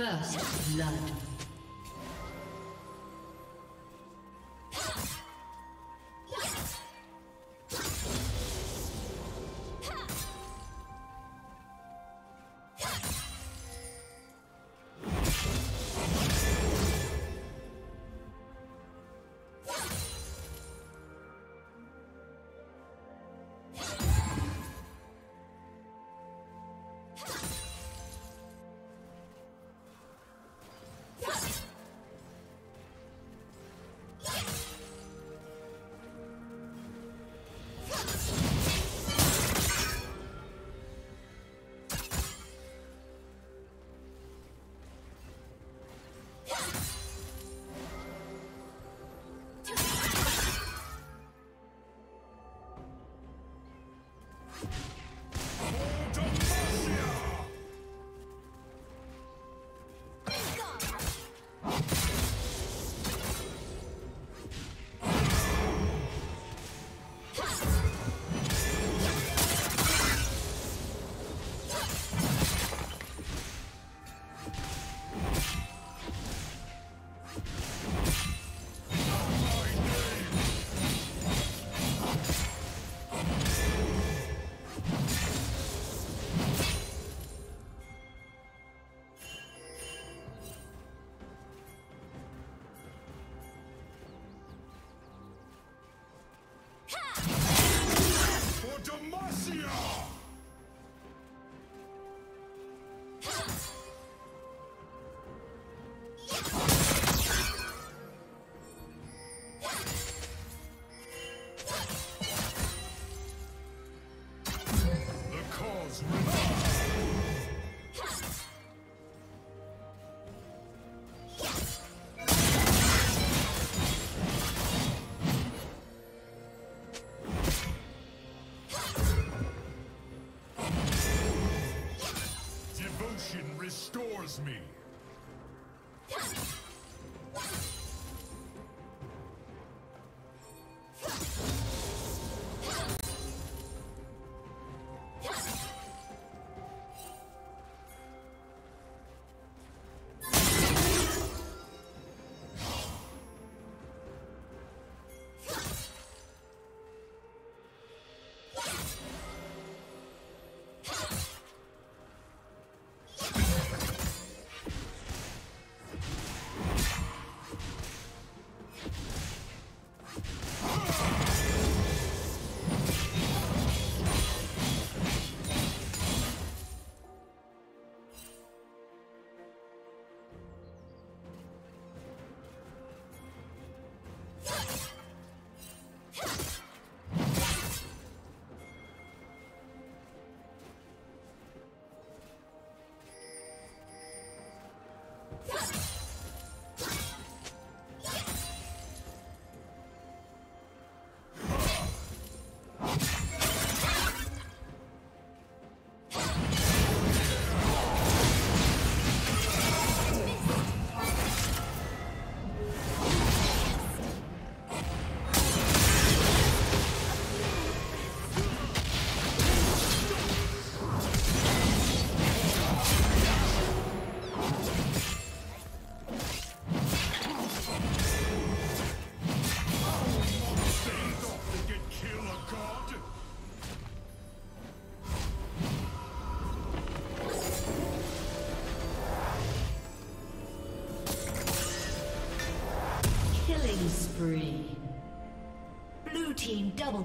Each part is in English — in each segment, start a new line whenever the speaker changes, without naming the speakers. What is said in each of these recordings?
First blood.
Me.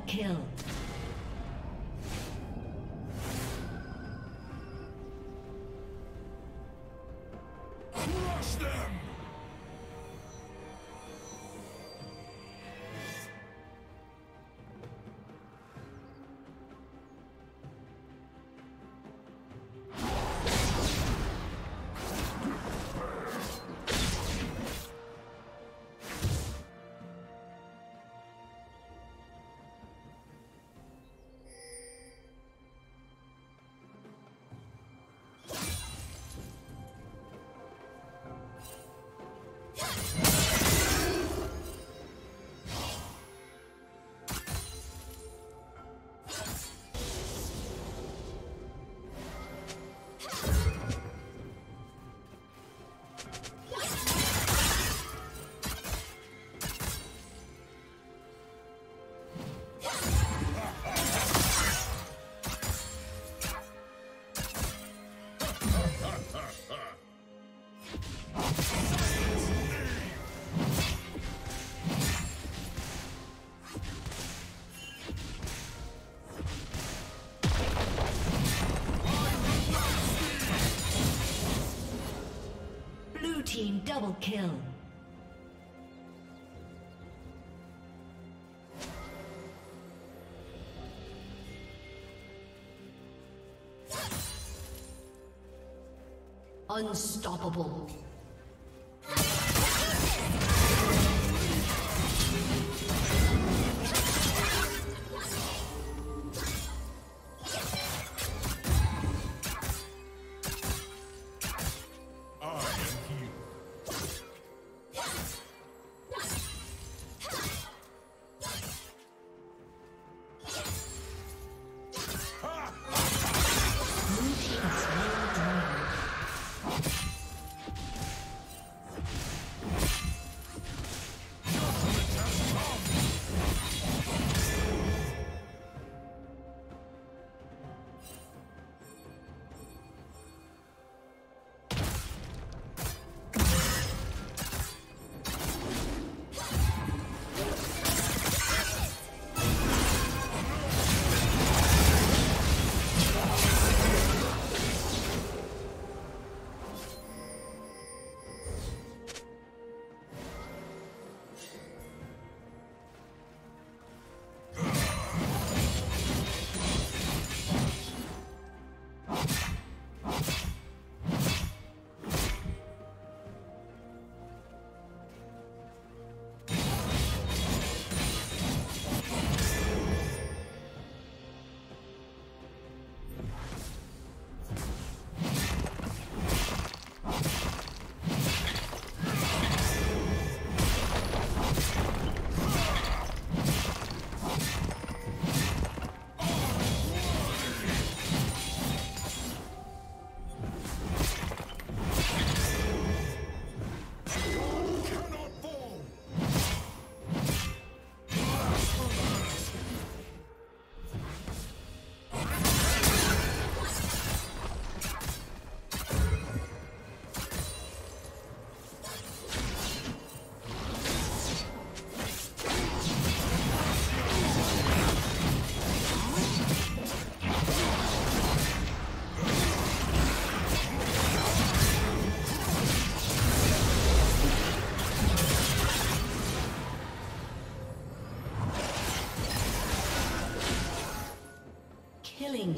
Kill. Double kill. Unstoppable. Killing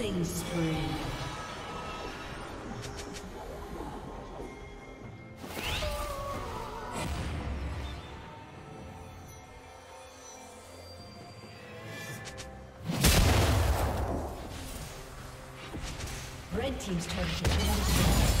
Killing spree. Red Team's turret has.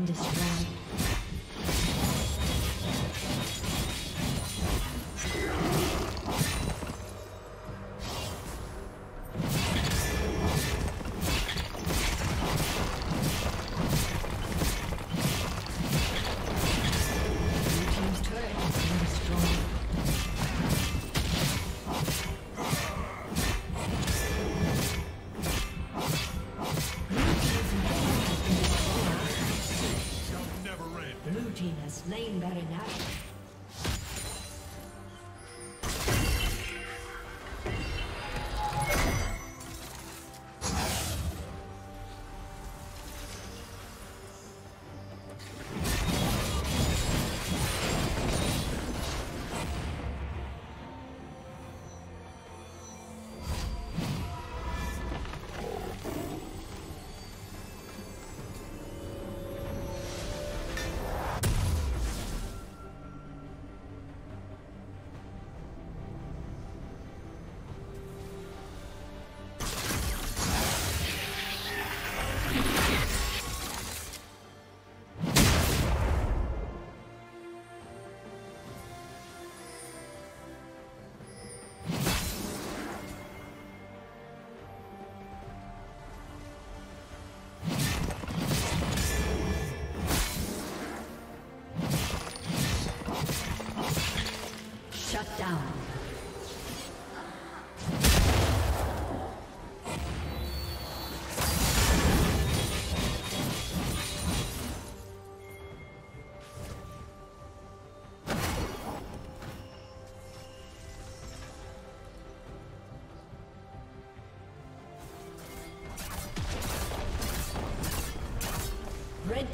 Been destroyed.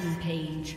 Rampage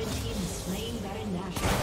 Red team is playing Baron Nashor.